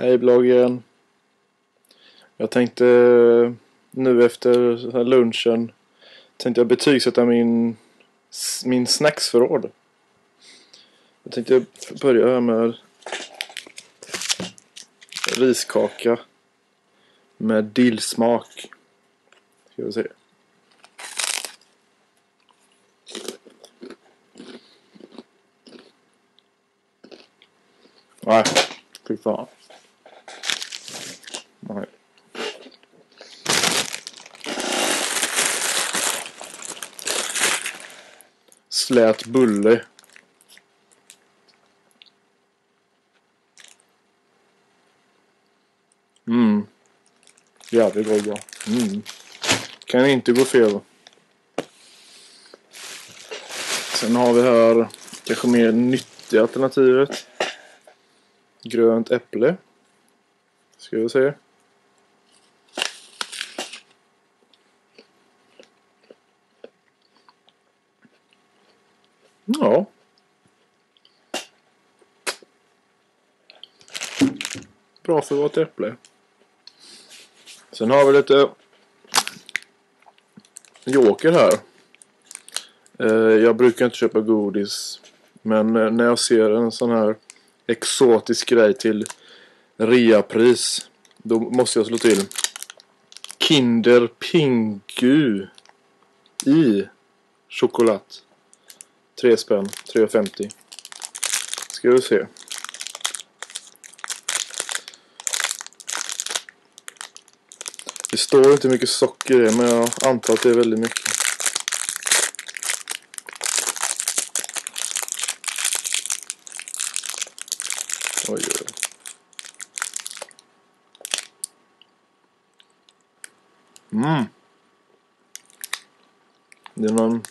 Hej bloggen. Jag tänkte nu efter lunchen tänkte jag betygsätta min, min snacksförråd. Jag tänkte börja här med riskaka med dillsmak. Ska vi se. Nej, fy fan. Nej. Slät bulle. Mm. Jävligt god ja. Mm. Kan inte gå fel. Sen har vi här kanske mer nyttiga alternativet. Grönt äpple. Ska vi se. Ja. Bra för vårt äpple. Sen har vi lite Joker här. Eh, jag brukar inte köpa godis. Men eh, när jag ser en sån här exotisk grej till reapris. Då måste jag slå till. Kinder Pingu. I choklad. 3 spänn. 3,50. Ska vi se. Det står inte hur mycket socker det är men jag antar att det är väldigt mycket. Oj, oj. Mm. Det är någon...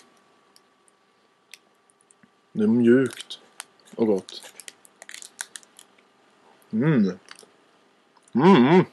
Det är mjukt och gott. Mm. Mm.